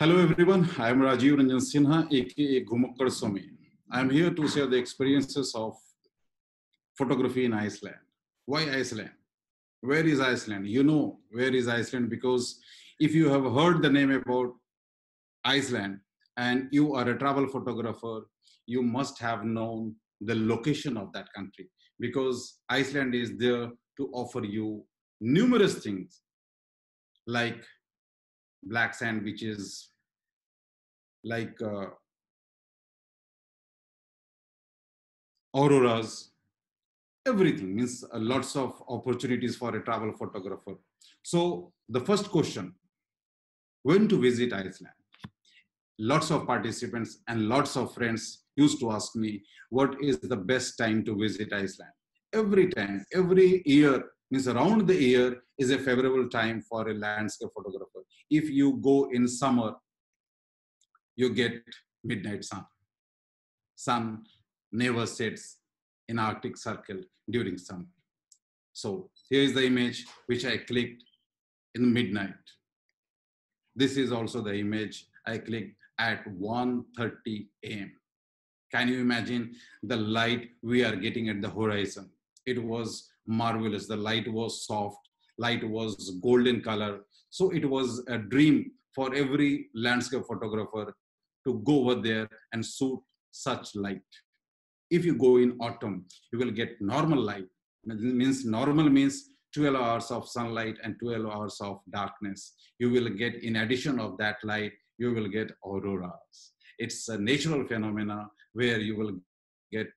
Hello everyone, I am Rajiv Ranjan Sinha, aka Ghummakkad Swami. I am here to share the experiences of photography in Iceland. Why Iceland? Where is Iceland? You know where is Iceland because if you have heard the name about Iceland and you are a travel photographer, you must have known the location of that country because Iceland is there to offer you numerous things like black sand which is like uh, auroras, everything means uh, lots of opportunities for a travel photographer. So the first question, when to visit Iceland? Lots of participants and lots of friends used to ask me, what is the best time to visit Iceland? Every time, every year, means around the year is a favorable time for a landscape photographer. If you go in summer, you get midnight sun. Sun never sets in Arctic Circle during summer. So here is the image which I clicked in midnight. This is also the image I clicked at 1.30 a.m. Can you imagine the light we are getting at the horizon? It was marvelous. The light was soft, light was golden color. So it was a dream for every landscape photographer to go over there and shoot such light. If you go in autumn, you will get normal light. It means normal means 12 hours of sunlight and 12 hours of darkness. You will get, in addition of that light, you will get auroras. It's a natural phenomena where you will get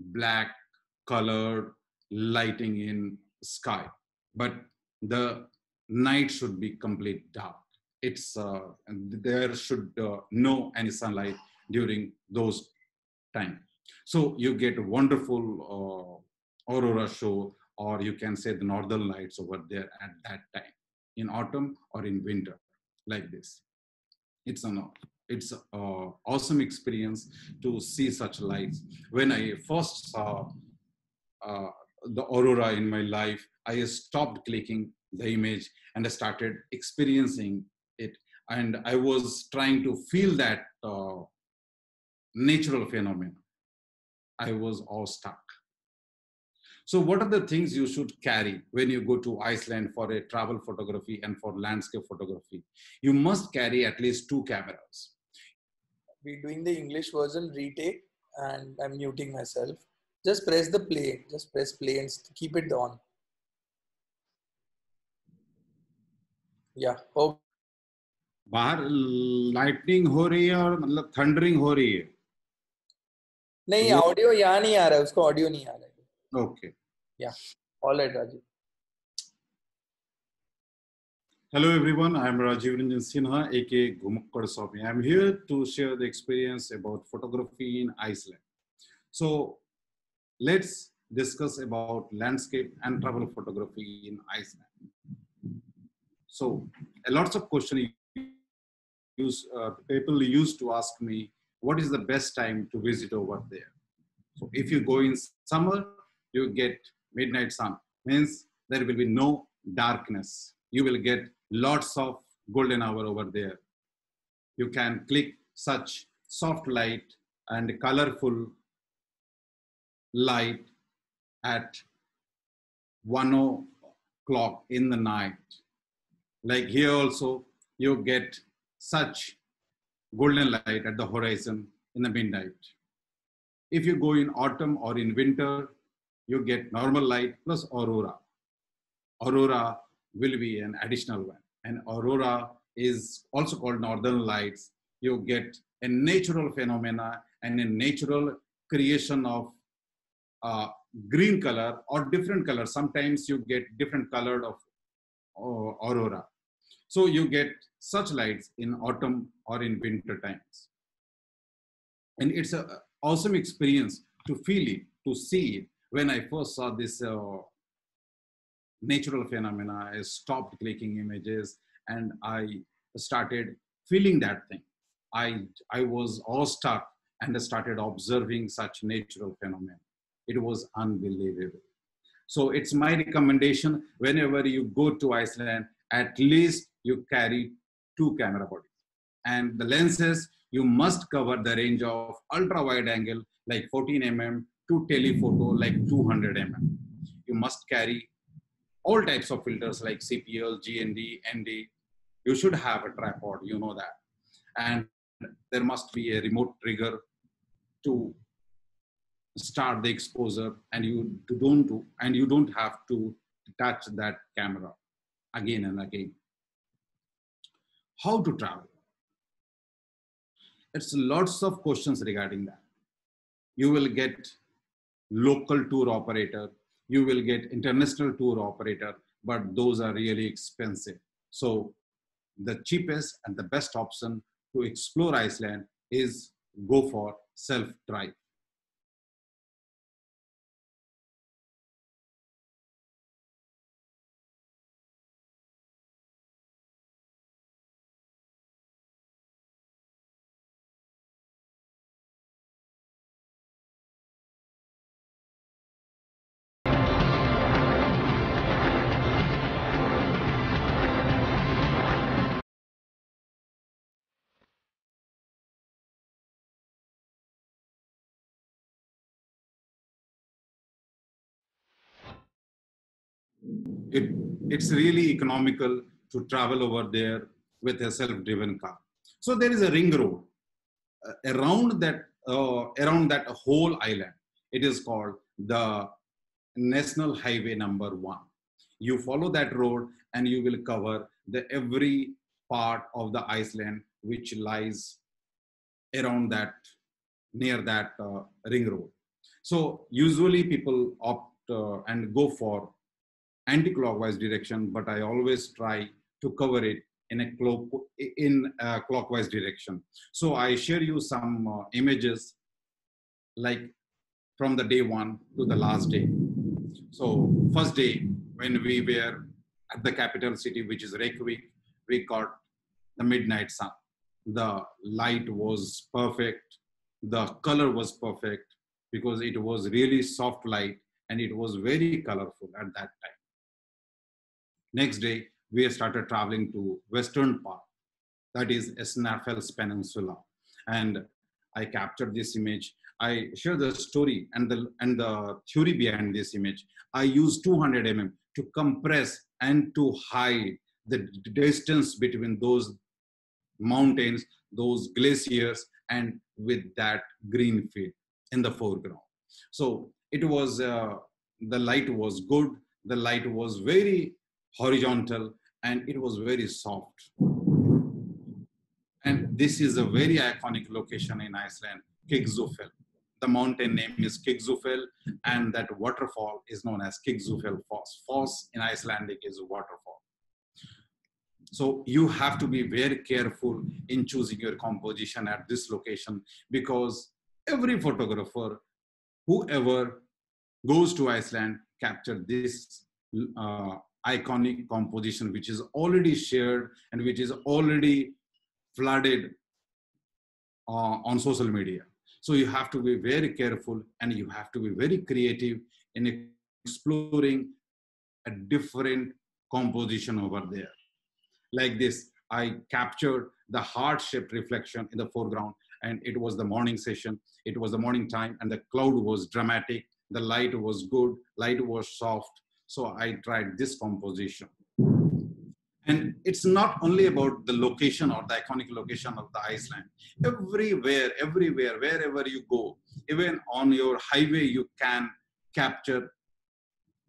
black colored lighting in sky but the night should be complete dark. It's uh, there should uh, no any sunlight during those time. So you get a wonderful uh, aurora show or you can say the northern lights over there at that time in autumn or in winter like this. It's an it's an awesome experience to see such lights. When i first saw uh, the aurora in my life, I stopped clicking the image and I started experiencing it. And I was trying to feel that uh, natural phenomenon. I was all stuck So, what are the things you should carry when you go to Iceland for a travel photography and for landscape photography? You must carry at least two cameras. We're doing the English version retake, and I'm muting myself just press the play just press play and keep it on yeah oh बाहर lightning हो रही है और मतलब thundering हो रही है नहीं ऑडियो यहाँ नहीं आ रहा है उसको ऑडियो नहीं आ रहा है ओके या all right Rajiv Hello everyone, I am Rajiv Ranjan Sinha, aka Gumukkar Swami. I am here to share the experience about photography in Iceland. So let's discuss about landscape and travel photography in Iceland. So, a lots of questions use uh, people used to ask me, what is the best time to visit over there? So, if you go in summer, you get midnight sun, means there will be no darkness. You will get lots of golden hour over there. You can click such soft light and colorful light at one o'clock in the night. Like here also, you get such golden light at the horizon in the midnight. If you go in autumn or in winter, you get normal light plus aurora. Aurora will be an additional one. And aurora is also called northern lights. You get a natural phenomena and a natural creation of uh, green color or different color. Sometimes you get different colored of uh, aurora. So you get such lights in autumn or in winter times. And it's an awesome experience to feel it, to see it. When I first saw this uh, natural phenomena, I stopped clicking images and I started feeling that thing. I, I was awestruck and I started observing such natural phenomena. It was unbelievable. So it's my recommendation whenever you go to Iceland, at least you carry two camera bodies. And the lenses, you must cover the range of ultra wide angle like 14 mm to telephoto like 200 mm. You must carry all types of filters like CPL, GND, ND. You should have a tripod, you know that. And there must be a remote trigger to start the exposure and you don't do, and you don't have to touch that camera again and again. How to travel? It's lots of questions regarding that. You will get local tour operator, you will get international tour operator, but those are really expensive. So the cheapest and the best option to explore Iceland is go for self-drive. It, it's really economical to travel over there with a self-driven car. So there is a ring road uh, around that uh, around that whole island. It is called the National Highway Number One. You follow that road and you will cover the every part of the Iceland which lies around that near that uh, ring road. So usually people opt uh, and go for anti-clockwise direction, but I always try to cover it in a, clock, in a clockwise direction. So I share you some uh, images like from the day one to the last day. So first day when we were at the capital city, which is Reykjavik, we got the midnight sun. The light was perfect. The color was perfect because it was really soft light and it was very colorful at that time. Next day, we started traveling to western part, that is Snaefell's Peninsula. And I captured this image. I share the story and the, and the theory behind this image. I used 200 mm to compress and to hide the distance between those mountains, those glaciers, and with that green field in the foreground. So it was, uh, the light was good. The light was very horizontal, and it was very soft. And this is a very iconic location in Iceland, Kirkjufell. The mountain name is Kirkjufell, and that waterfall is known as Kirkjufell Foss. Foss in Icelandic is waterfall. So you have to be very careful in choosing your composition at this location because every photographer, whoever goes to Iceland, capture this uh, iconic composition which is already shared and which is already flooded uh, on social media. So you have to be very careful and you have to be very creative in exploring a different composition over there. Like this, I captured the heart-shaped reflection in the foreground and it was the morning session. It was the morning time and the cloud was dramatic. The light was good, light was soft, so I tried this composition. And it's not only about the location or the iconic location of the Iceland. Everywhere, everywhere, wherever you go, even on your highway, you can capture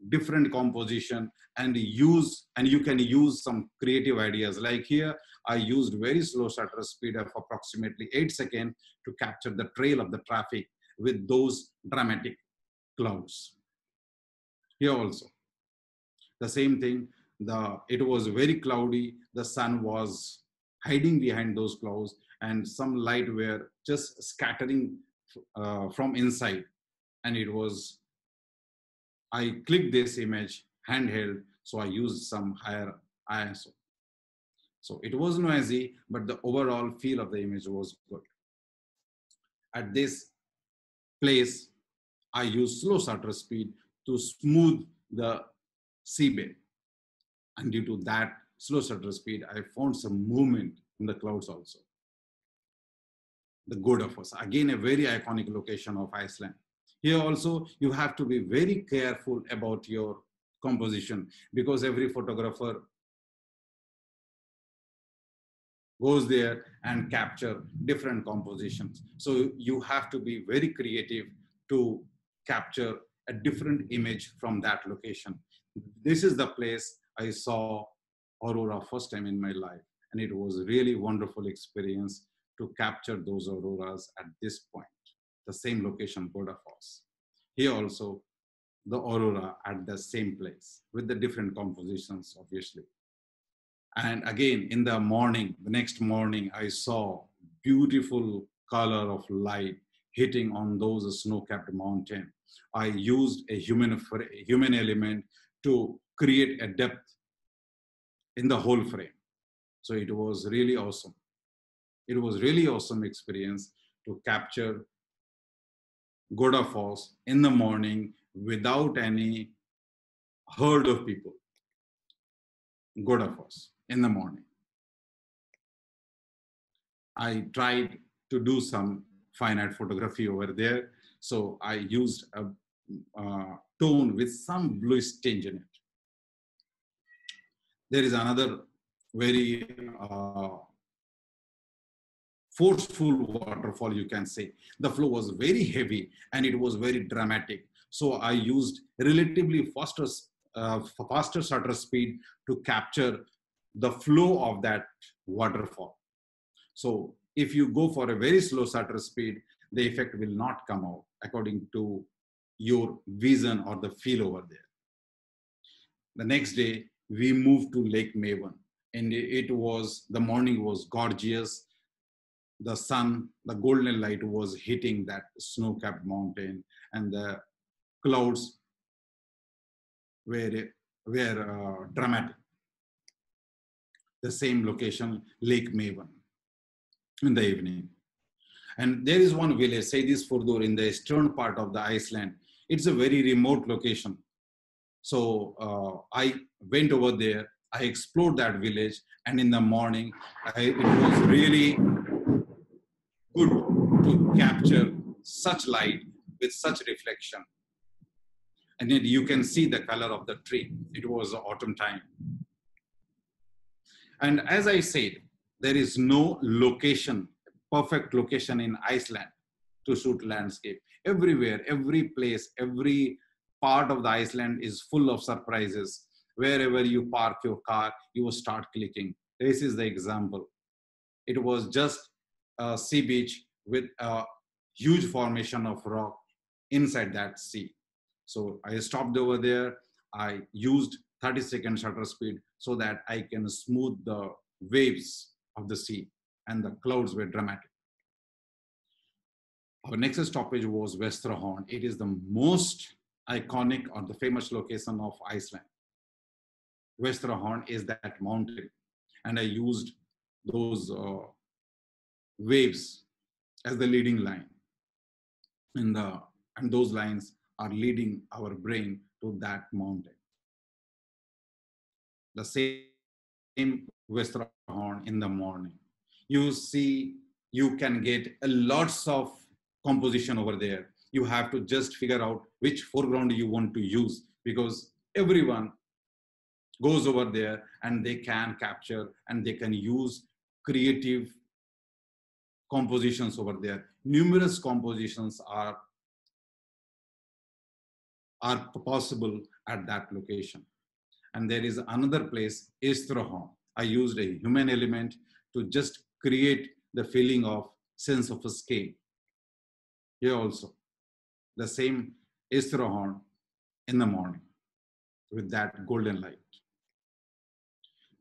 different composition and use, and you can use some creative ideas. Like here, I used very slow shutter speed of approximately eight seconds to capture the trail of the traffic with those dramatic clouds. Here also the same thing the it was very cloudy the sun was hiding behind those clouds and some light were just scattering uh, from inside. And it was i clicked this image handheld so i used some higher iso. So it was noisy but the overall feel of the image was good. At this place i used slow shutter speed to smooth the seabed. And due to that slow shutter speed, I found some movement in the clouds also. the Godafoss. Again, a very iconic location of Iceland. Here also, you have to be very careful about your composition because every photographer goes there and capture different compositions. So you have to be very creative to capture a different image from that location. This is the place I saw aurora first time in my life. And it was really wonderful experience to capture those auroras at this point, the same location, Godafoss. Here also, the aurora at the same place with the different compositions, obviously. And again, in the morning, the next morning, I saw beautiful color of light hitting on those snow-capped mountain. I used a human, human element to create a depth in the whole frame. So it was really awesome. It was really awesome experience to capture Godafoss in the morning without any herd of people. Godafoss in the morning. I tried to do some art photography over there. So I used a, a tone with some bluish tinge in it. There is another very uh, forceful waterfall, you can say. The flow was very heavy and it was very dramatic. So I used relatively faster, uh, faster shutter speed to capture the flow of that waterfall. So if you go for a very slow shutter speed, the effect will not come out according to your vision or the feel over there. The next day, we moved to Lake Mývatn and it was, the morning was gorgeous. The sun, the golden light was hitting that snow-capped mountain and the clouds were, were uh, dramatic the same location, Lake Mývatn, in the evening. And there is one village, say this Seyðisfjörður, in the eastern part of the Iceland. It's a very remote location. So uh, I went over there, I explored that village, and in the morning, I, it was really good to capture such light with such reflection. And then you can see the color of the tree. It was autumn time. And as I said, there is no location, perfect location in Iceland to shoot landscape. Everywhere, every place, every part of the Iceland is full of surprises. Wherever you park your car, you will start clicking. This is the example. It was just a sea beach with a huge formation of rock inside that sea. So I stopped over there. I used 30 second shutter speed so that I can smooth the waves of the sea and the clouds were dramatic. Our next stoppage was Vestrahorn. It is the most iconic or the famous location of Iceland. Vestrahorn is that mountain and I used those uh, waves as the leading line. In the, and those lines are leading our brain to that mountain the same Vestrahorn in the morning. You see, you can get lots of composition over there. You have to just figure out which foreground you want to use because everyone goes over there and they can capture and they can use creative compositions over there. Numerous compositions are, are possible at that location. And there is another place, Eystrahorn. I used a human element to just create the feeling of sense of a scale. Here also, the same Eystrahorn in the morning with that golden light.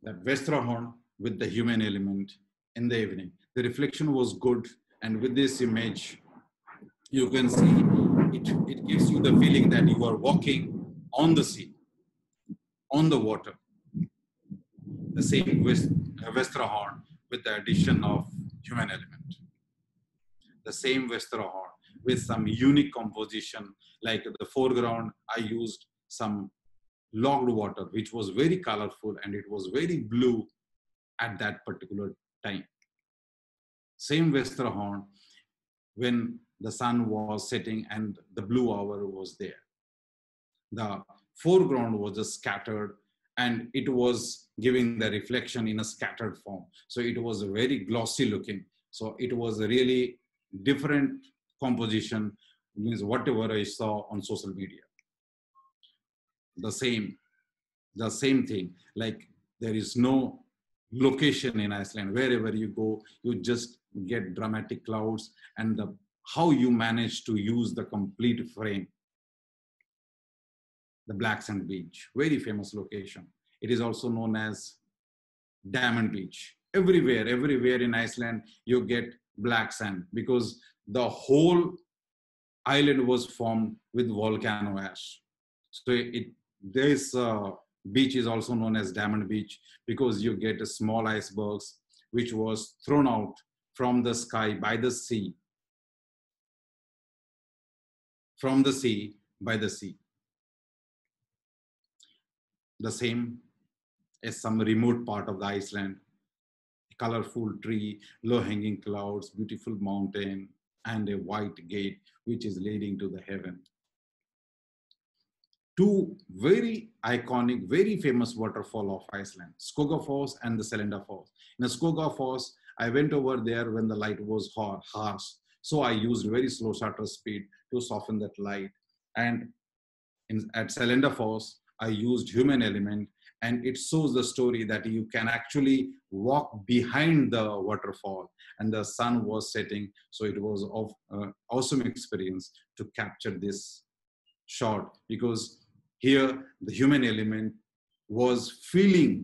That Vestrahorn with the human element in the evening. The reflection was good. And with this image, you can see it, it gives you the feeling that you are walking on the sea on the water. The same West, uh, Vestrahorn with the addition of human element. The same Vestrahorn with some unique composition, like the foreground, I used some logged water, which was very colorful and it was very blue at that particular time. Same Vestrahorn when the sun was setting and the blue hour was there. The foreground was just scattered and it was giving the reflection in a scattered form. So it was very glossy looking. So it was really different composition, means whatever I saw on social media. The same, the same thing. Like there is no location in Iceland. Wherever you go, you just get dramatic clouds and the how you manage to use the complete frame. The Black Sand Beach, very famous location. It is also known as Diamond Beach. Everywhere, everywhere in Iceland, you get black sand because the whole island was formed with volcano ash. So it this uh, beach is also known as Diamond Beach because you get small icebergs which was thrown out from the sky by the sea from the sea by the sea. The same as some remote part of the Iceland, colorful tree, low-hanging clouds, beautiful mountain, and a white gate which is leading to the heaven. Two very iconic, very famous waterfall of Iceland, Skogafoss and the Selenda Falls. In Skogafoss, I went over there when the light was harsh. So I used very slow shutter speed to soften that light. And in, at Selenda Falls, I used human element and it shows the story that you can actually walk behind the waterfall and the sun was setting. So it was of uh, awesome experience to capture this shot because here the human element was feeling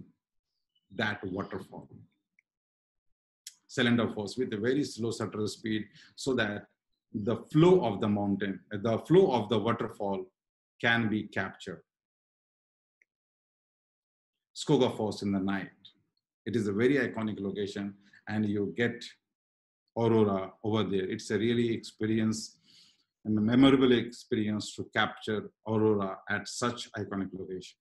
that waterfall. cylinder force with a very slow shutter speed so that the flow of the mountain, the flow of the waterfall can be captured. Skogafoss in the night. It is a very iconic location and you get aurora over there. It's a really experience and a memorable experience to capture aurora at such iconic location.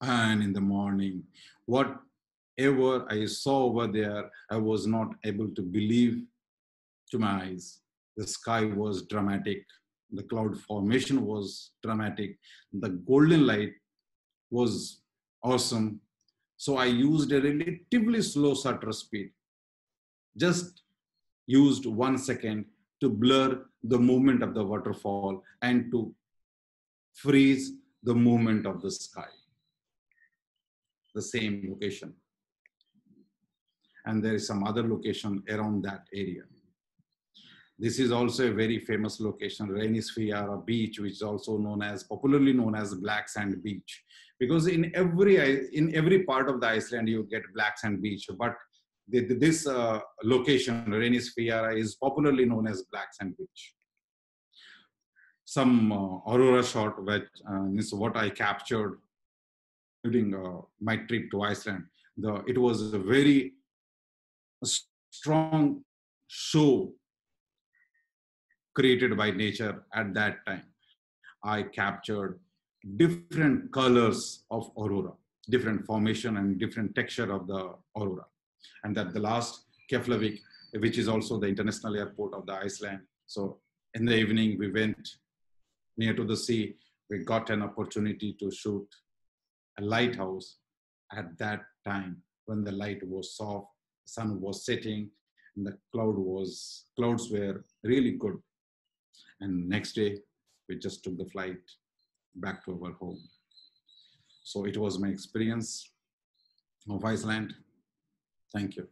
And in the morning, whatever I saw over there, I was not able to believe to my eyes. The sky was dramatic. The cloud formation was dramatic. The golden light was awesome. So I used a relatively slow shutter speed. Just used one second to blur the movement of the waterfall and to freeze the movement of the sky. The same location. And there is some other location around that area. This is also a very famous location, Reynisfjara Beach, which is also known as, popularly known as Black Sand Beach. Because in every, in every part of the Iceland, you get Black Sand Beach, but the, this uh, location, Reynisfjara, is popularly known as Black Sand Beach. Some uh, aurora shot, which uh, is what I captured during uh, my trip to Iceland. The, it was a very strong show created by nature at that time. I captured different colors of aurora, different formation and different texture of the aurora. And that the last Keflavik, which is also the international airport of the Iceland. So in the evening, we went near to the sea. We got an opportunity to shoot a lighthouse at that time when the light was soft, sun was setting, and the cloud was clouds were really good and next day, we just took the flight back to our home. So it was my experience of Iceland. Thank you.